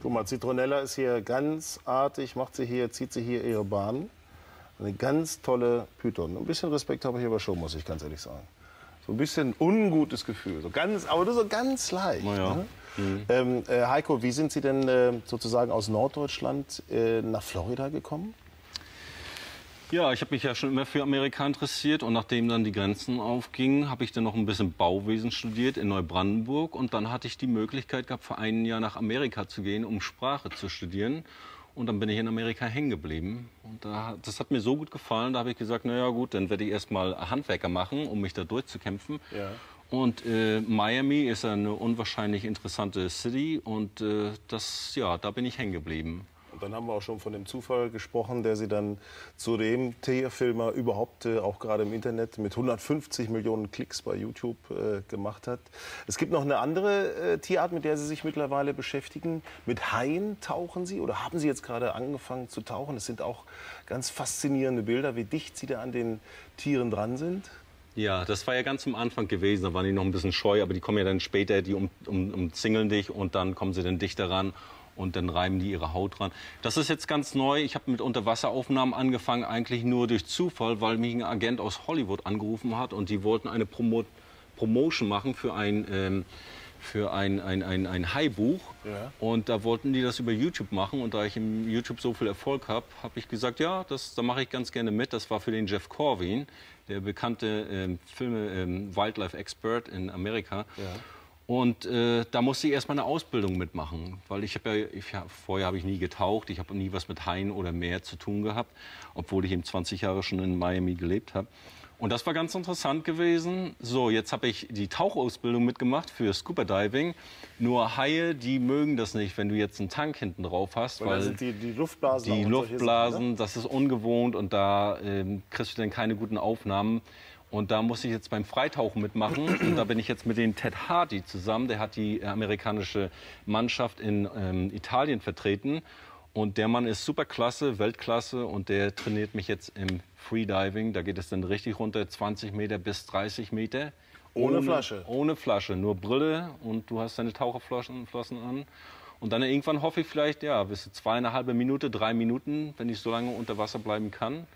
Guck mal, Zitronella ist hier ganz artig, macht sie hier, zieht sie hier ihre Bahn. Eine ganz tolle Python. Ein bisschen Respekt habe ich aber schon, muss ich ganz ehrlich sagen. So ein bisschen ungutes Gefühl. So ganz, aber nur so ganz leicht. Ja. Ne? Ähm, äh, Heiko, wie sind Sie denn äh, sozusagen aus Norddeutschland äh, nach Florida gekommen? Ja, ich habe mich ja schon immer für Amerika interessiert und nachdem dann die Grenzen aufgingen, habe ich dann noch ein bisschen Bauwesen studiert in Neubrandenburg und dann hatte ich die Möglichkeit gehabt, für ein Jahr nach Amerika zu gehen, um Sprache zu studieren. Und dann bin ich in Amerika hängen geblieben. Und da, das hat mir so gut gefallen, da habe ich gesagt, na ja gut, dann werde ich erstmal Handwerker machen, um mich da durchzukämpfen. Ja. Und äh, Miami ist eine unwahrscheinlich interessante City und äh, das, ja, da bin ich hängen geblieben. Und dann haben wir auch schon von dem Zufall gesprochen, der Sie dann zu dem Tierfilmer überhaupt äh, auch gerade im Internet mit 150 Millionen Klicks bei YouTube äh, gemacht hat. Es gibt noch eine andere äh, Tierart, mit der Sie sich mittlerweile beschäftigen. Mit Haien tauchen Sie oder haben Sie jetzt gerade angefangen zu tauchen? Es sind auch ganz faszinierende Bilder, wie dicht Sie da an den Tieren dran sind. Ja, das war ja ganz am Anfang gewesen. Da waren die noch ein bisschen scheu, aber die kommen ja dann später, die um, um, umzingeln dich und dann kommen sie dann dichter ran und dann reiben die ihre Haut dran. Das ist jetzt ganz neu. Ich habe mit Unterwasseraufnahmen angefangen, eigentlich nur durch Zufall, weil mich ein Agent aus Hollywood angerufen hat und die wollten eine Promo Promotion machen für ein ähm, für ein, ein, ein, ein Haibuch. Ja. Und da wollten die das über YouTube machen. Und da ich im YouTube so viel Erfolg habe, habe ich gesagt, ja, das, da mache ich ganz gerne mit. Das war für den Jeff Corwin, der bekannte ähm, Filme ähm, Wildlife Expert in Amerika. Ja. Und äh, da musste ich erstmal eine Ausbildung mitmachen, weil ich habe ja, ich, ja, vorher habe ich nie getaucht, ich habe nie was mit Haien oder Meer zu tun gehabt, obwohl ich eben 20 Jahre schon in Miami gelebt habe. Und das war ganz interessant gewesen. So, jetzt habe ich die Tauchausbildung mitgemacht für Scuba Diving. Nur Haie, die mögen das nicht, wenn du jetzt einen Tank hinten drauf hast, Weil weil sind die, die Luftblasen die Luftblasen, Sachen, ne? das ist ungewohnt und da ähm, kriegst du dann keine guten Aufnahmen. Und da muss ich jetzt beim Freitauchen mitmachen. Und da bin ich jetzt mit dem Ted Hardy zusammen. Der hat die amerikanische Mannschaft in ähm, Italien vertreten. Und der Mann ist super klasse, Weltklasse. Und der trainiert mich jetzt im Freediving. Da geht es dann richtig runter, 20 Meter bis 30 Meter. Ohne Flasche? Ohne Flasche, nur Brille und du hast deine Taucherflossen Flossen an. Und dann irgendwann hoffe ich vielleicht, ja, bis zu zweieinhalb Minute, drei Minuten, wenn ich so lange unter Wasser bleiben kann,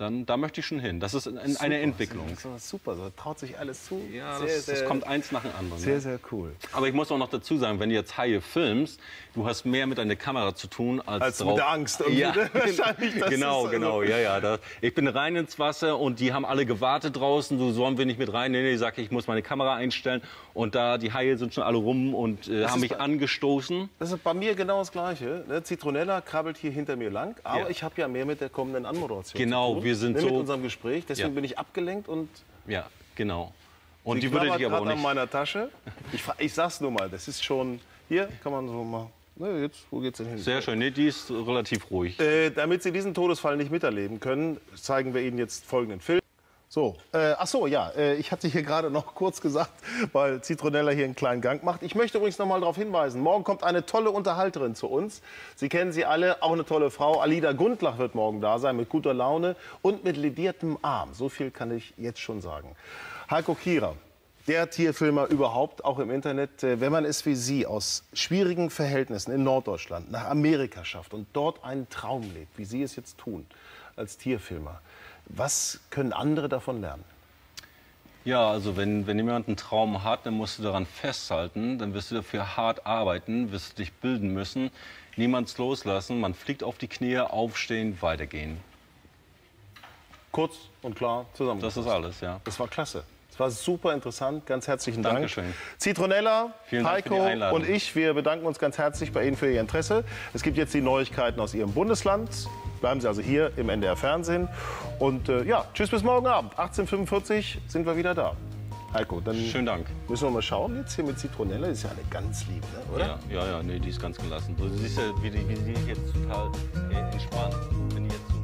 dann da möchte ich schon hin. Das ist ein, eine Super, Entwicklung. Das ist super, so traut sich alles zu. Ja, sehr, das, sehr, das kommt eins nach dem anderen. sehr, ne? sehr cool. Aber ich muss auch noch dazu sagen, wenn du jetzt Haie filmst, du hast mehr mit deiner Kamera zu tun als, Als mit drauf. der Angst Ja? Wahrscheinlich, das genau, also- genau, ja, ja. Da, ich bin rein ins Wasser und die haben alle gewartet draußen. Du sollen wir nicht mit rein? Nee, nee, sag ich, ich muss meine Kamera einstellen. Und da die Haie sind schon alle rum und äh, haben mich bei- angestoßen. Das ist bei mir genau das Gleiche. Ne? Zitronella krabbelt hier hinter mir lang, aber Ja. ich habe ja mehr mit der kommenden Anmoderation Genau, zu tun. Wir sind ne? so- Mit unserem Gespräch, deswegen Ja. bin ich abgelenkt und Ja, genau. Und sie die würde ich aber auch grad an nicht. meiner Tasche. Ich, ich sag's nur mal, das ist schon, hier kann man so mal, ne, jetzt, wo geht's denn hin? Sehr schön. Nee, die ist relativ ruhig. Äh, damit Sie diesen Todesfall nicht miterleben können, zeigen wir Ihnen jetzt folgenden Film. So, äh, ach so, ja, äh, ich hatte hier gerade noch kurz gesagt, weil Zitronella hier einen kleinen Gang macht. Ich möchte übrigens noch mal darauf hinweisen, morgen kommt eine tolle Unterhalterin zu uns. Sie kennen sie alle, auch eine tolle Frau. Alida Gundlach wird morgen da sein, mit guter Laune und mit lediertem Arm. So viel kann ich jetzt schon sagen. Heiko Kierer, der Tierfilmer überhaupt, auch im Internet, äh, wenn man es wie Sie aus schwierigen Verhältnissen in Norddeutschland nach Amerika schafft und dort einen Traum lebt, wie Sie es jetzt tun als Tierfilmer, was können andere davon lernen? Ja, also wenn, wenn jemand einen Traum hat, dann musst du daran festhalten, dann wirst du dafür hart arbeiten, wirst du dich bilden müssen, niemands loslassen, man fliegt auf die Knie, aufstehen, weitergehen. Kurz und klar zusammengefasst. Das ist alles, ja. Das war klasse. Das war super interessant. Ganz herzlichen Dank. Dankeschön. Zitronella, Vielen Heiko und ich, wir bedanken uns ganz herzlich bei Ihnen für Ihr Interesse. Es gibt jetzt die Neuigkeiten aus Ihrem Bundesland. Bleiben Sie also hier im NDR Fernsehen. Und äh, ja, tschüss bis morgen Abend. 18.45 Uhr sind wir wieder da. Heiko, dann Schönen Dank. müssen wir mal schauen. Jetzt hier mit Zitronella ist ja eine ganz liebe, ne? oder? Ja, ja, ja, nee, die ist ganz gelassen. Du siehst ja, wie die, wie die jetzt total äh, entspannt. Wenn die jetzt so